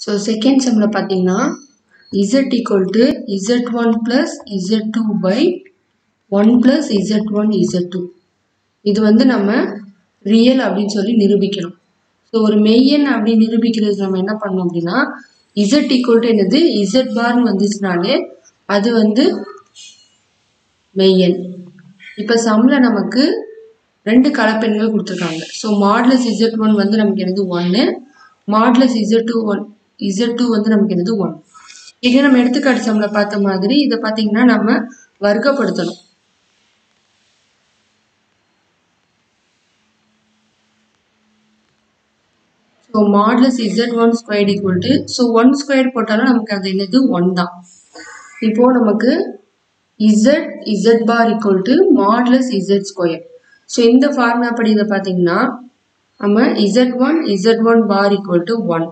So second செம்மில் பார்த்தீங்கன்னா Z equal to Z one plus Z two by one plus Z one Z two இது வந்து நம்ம real அப்படின்னு சொல்லி நிரூபிக்கணும். ஸோ ஒரு மெய்யன் அப்படி நிரூபிக்கிறது நம்ம என்ன பண்ணோம் அப்படின்னா இசட் ஈக்குவல் டு என்னது? இசட் பார்னு வந்துச்சுனாலே அது வந்து மெய்யன் இப்போ சம்மில் நமக்கு ரெண்டு கலப்பெண்கள் கொடுத்துருக்காங்க. ஸோ மாடலஸ் இசட் ஒன் வந்து நமக்கு என்னது? ஒன்று modulus Z two one Z two வந்து நமக்கு என்னது ஒன் இதே நம்ம எடுத்துக்காட்டு சம்மில் பார்த்த மாதிரி இதை பார்த்தீங்கன்னா நம்ம வர்க்கப்படுத்தணும். So modulus Z one square equal to so one square போட்டாலும் நமக்கு அது என்னது ஒன் தான். இப்போது நமக்கு Z Z bar equal to modulus Z square so இந்த ஃபார்முலா படி இதை பார்த்தீங்கன்னா நம்ம Z one Z one bar equal to one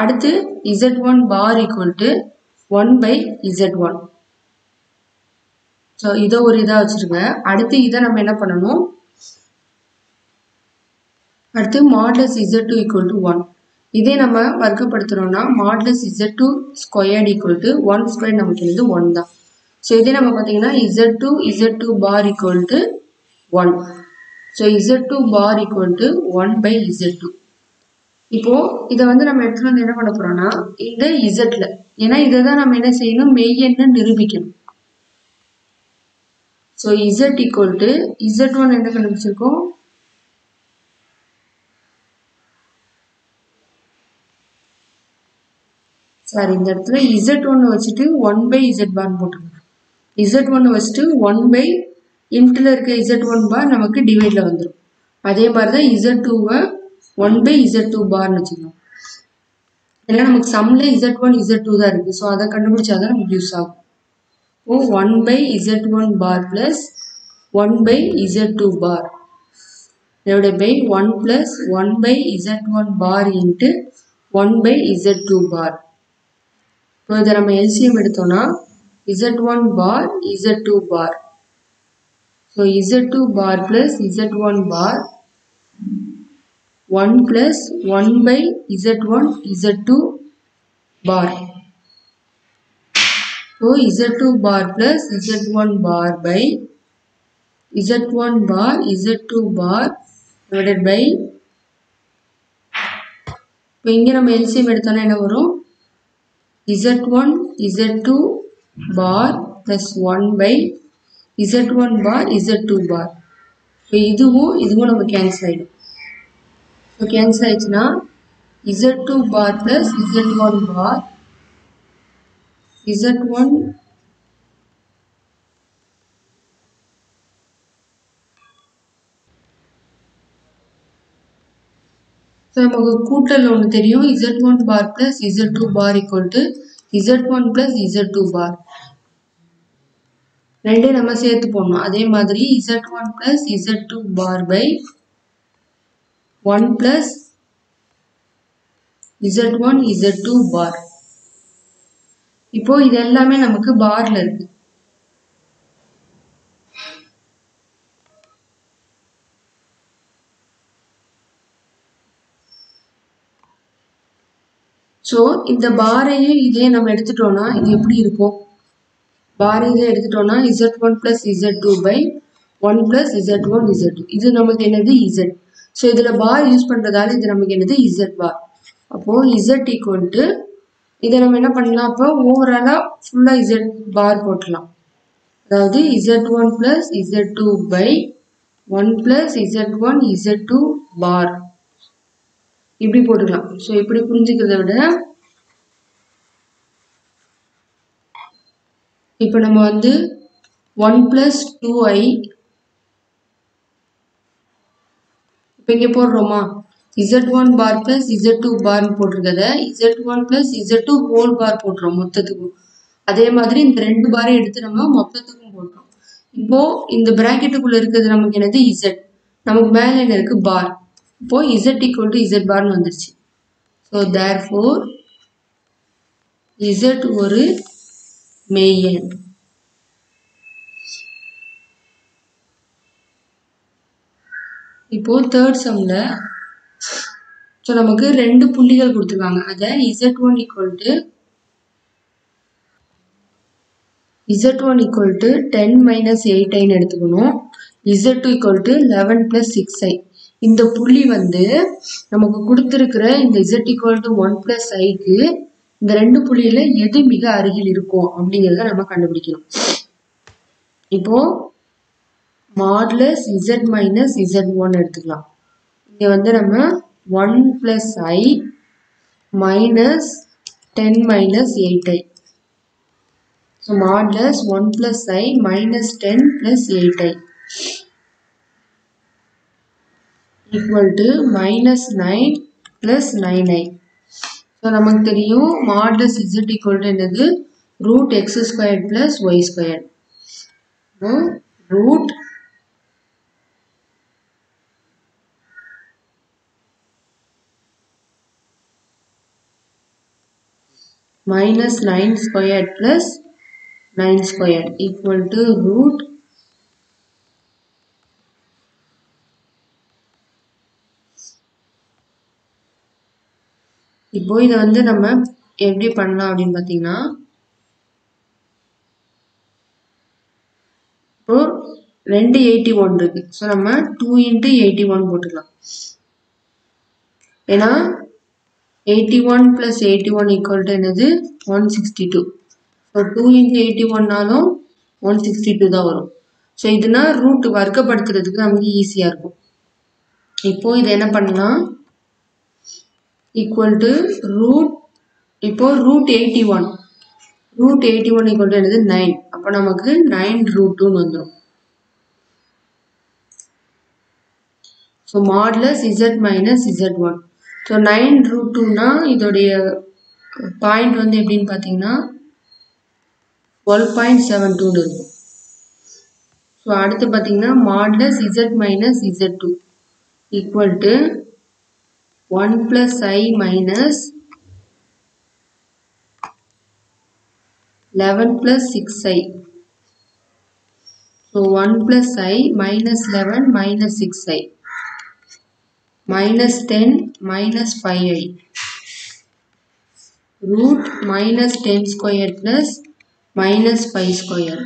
அடுத்து Z one bar equal to one by Z one so இதை ஒரு இதாக வச்சுருங்க. அடுத்து இதை நம்ம என்ன பண்ணணும்? அடுத்து modulus Z two equal to one இதே நம்ம வர்க்கப்படுத்துகிறோம்னா modulus Z two squared equal to one square நமக்கு வந்து ஒன் தான். ஸோ இதே நம்ம பார்த்தீங்கன்னா Z two Z two bar equal to one so Z two bar equal to one by Z two இப்போ இதை வந்து நம்ம எடுத்துட்டு வந்து என்ன பண்ண போறோம்னா இந்த இசட்ல. ஏன்னா இதை தான் நம்ம என்ன செய்யணும்? மெய்யன்னு நிரூபிக்கணும். So Z equal to Z one என்ன கண்டுபிடிச்சிருக்கோம்? சாரி இந்த இடத்துல இசட் ஒன்று வச்சுட்டு ஒன் பை இசட் பார்னு போட்டுருக்கோம். இசட் ஒன்று வச்சுட்டு ஒன் பை இன்ட்டில் இருக்க இசட் ஒன் பார் நமக்கு டிவைடில் வந்துடும் அதே மாதிரி தான் இசட் டூவை ஒன் பை இசட் டூ பார்னு வச்சுக்கலாம் ஏன்னா நமக்கு சம்ல இசட் ஒன் இசட் டூ தான் இருக்குது ஸோ அதை கண்டுபிடிச்சா தான் நமக்கு யூஸ் ஆகும் ஓ one by Z one bar plus one by Z two bar divided by 1 plus 1 by z1 bar into 1 by z2 bar. இப்போ இதை நம்ம எல்சிஎம் எடுத்தோம்னா z1 bar z2 bar. So z2 bar plus z1 bar 1 plus 1 by z1 z2 bar. So z2 bar plus z1 bar by z1 bar z2 bar divided by இப்போ இங்கே நம்ம LCM எடுத்தோம்னா என்ன வரும் z1 z2 bar plus 1 by z1 bar z2 bar இப்போ இதுவும் இதுவும் நம்ம கேன்சல் ஆகிடும் ஸோ கேன்சல் ஆயிடுச்சுன்னா Z two bar plus Z one bar Z one so நமக்கு கூட்டல் ஒன்று தெரியும். Z one bar plus Z two bar equal to Z one plus Z two bar ரெண்டே நம்ம சேர்த்து போடணும். அதே மாதிரி Z one plus Z two bar by one plus Z one bar two bar இப்போ இது எல்லாமே நமக்கு பார்ல இருக்கு. ஸோ இந்த பாரையே இதே நம்ம எடுத்துட்டோம்னா இது எப்படி இருக்கும்? பார் இதை எடுத்துட்டோம்னா Z one plus Z two by one plus Z one Z two இது நமக்கு என்னது? இசட் ஸோ இதில் பார் யூஸ் பண்ணுறதால இது நமக்கு என்னது? இசட் பார் அப்போது இசட் ஈக்குவல் டு இதை நம்ம என்ன பண்ணலாம்? அப்போ ஓவராலாக ஃபுல்லாக இசட் பார் போட்டலாம். அதாவது Z one plus Z two by one plus Z one Z two bar இப்படி போட்டுக்கலாம். ஸோ இப்படி புரிஞ்சுக்கிறத விட இப்போ நம்ம வந்து ஒன் ப்ளஸ் டூ ஐ இப்போ இங்கே போடுறோமா? Z one bar plus Z two பார்னு போட்டிருக்கத Z one plus Z two whole bar போட்டுறோம் மொத்தத்துக்கும். அதே மாதிரி இந்த ரெண்டு பாரை எடுத்து நம்ம மொத்தத்துக்கும் போடுறோம் இப்போ இந்த பிராக்கெட்டுக்குள்ள இருக்கிறது நமக்கு என்னது? இசட் நமக்கு மேலே என்ன இருக்கு? பார் இப்போ இசட் ஈக்குவல் டு இசட் பார்னு வந்துருச்சு. ஸோ தேர் ஃபோர் இசட் ஒரு மெய்யன் இப்போ தேர்ட் சம்மில் ஸோ நமக்கு ரெண்டு புள்ளிகள் கொடுத்துருக்காங்க. அதை Z one equal to Z one equal to ten minus eight ஐன்னு எடுத்துக்கணும். Z two equal to eleven plus six i. இந்த புள்ளி வந்து நமக்கு கொடுத்துருக்கிற இந்த Z equal to one plus ஐக்கு இந்த ரெண்டு புள்ளியில் எது மிக அருகில் இருக்கும் அப்படிங்கிறத நம்ம கண்டுபிடிக்கணும். இப்போ modulus Z minus Z one எடுத்துக்கலாம். இங்கே வந்து நம்ம one plus i minus ten minus eight i so modulus one plus i minus ten plus eight i equal to minus nine plus nine i so நமக்கு தெரியும் modulus Z equal to என்னது? Root x square plus y square root minus 9 squared plus 9 squared equal to root இப்போ இதை வந்து நம்ம எப்படி பண்ணலாம் அப்படின்னு பார்த்தீங்கன்னா இப்போ ரெண்டு எயிட்டி ஒன் இருக்கு. ஸோ நம்ம டூ இன்ட்டு எயிட்டி ஒன் போட்டுக்கலாம். ஏன்னா eighty one plus eighty one equal to என்னது? One sixty two so two into eighty ஒன்னாலும் one sixty two தான் வரும். ஸோ இதுனா ரூட் வர்க்கப்படுத்துறதுக்கு நமக்கு ஈஸியாக இருக்கும். இப்போ இதை என்ன பண்ணலாம்? ஈக்குவல் டு ரூட் இப்போ root eighty one root eighty one equal to என்னது? நைன் அப்போ நமக்கு நைன் ரூட் டூன்னு வந்துடும் so modulus Z minus Z one so nine root டூனா இதோடைய பாயிண்ட் வந்து எப்படின்னு பார்த்தீங்கன்னா டுவெல் பாயிண்ட் செவன் டூன்னு இருக்கும். ஸோ அடுத்து பார்த்தீங்கன்னா modulus Z minus Z two equal to one plus i minus eleven plus six i so one plus i minus eleven minus six i minus 10 minus 5i root minus 10 square plus minus 5 square.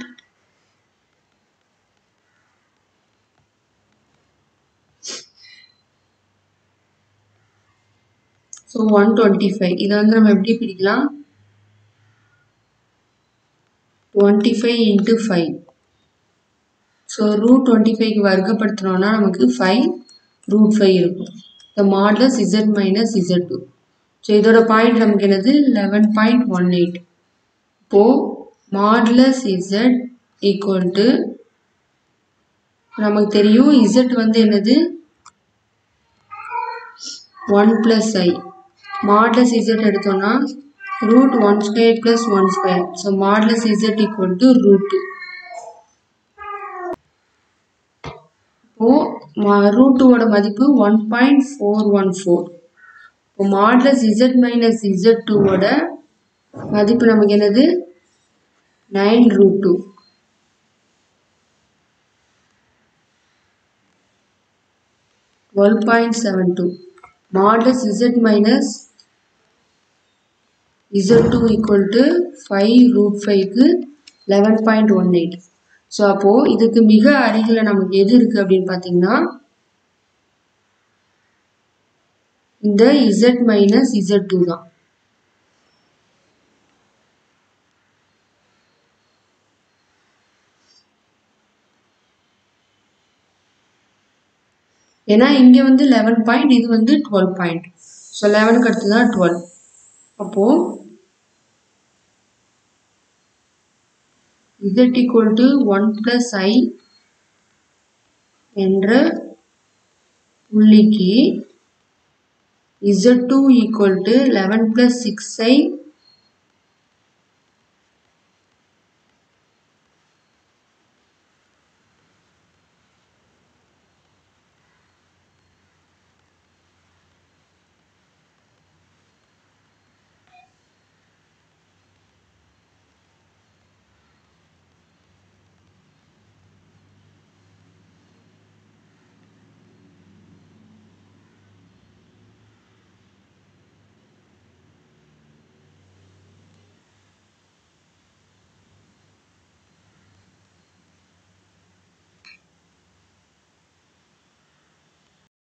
So 125 இதை வந்து நம்ம எப்படி பிரிக்கலாம்? 25 into 5 so root twenty ஃபைவ்க்கு வர்க்கப்படுத்தினோம்னா நமக்கு five root five இருக்கும். The modulus Z minus Z two so இதோட point நமக்கு என்னது? லெவன் பாயிண்ட் ஒன் எயிட் இப்போது மாடலஸ் இசட் ஈக்குவல் டு நமக்கு தெரியும் இசட் வந்து என்னது? One plus i modulus Z எடுத்தோம்னா root one square plus one square so modulus Z equal to root two இப்போது ரூட் டூவோட மதிப்பு one point four one four இப்போ மாடலஸ் இசட் மைனஸ் இசட் டூவோட மதிப்பு நமக்கு என்னது? Nine root two twelve point seven two modulus Z minus Z two equal to five root ஃபைவ்க்கு eleven point one eight so அப்போது இதுக்கு மிக அருகில் நமக்கு எது இருக்குது அப்படின்னு பார்த்தீங்கன்னா இந்த இசட் மைனஸ் இசட் டூ தான். ஏன்னா இங்கே வந்து லெவன் பாயிண்ட் இது வந்து டுவெல் பாயிண்ட் ஸோ லெவனுக்கு அடுத்து தான் டுவெல் அப்போது z equal to 1 plus i என்ற புள்ளிக்கு z2 equal to 11 plus 6i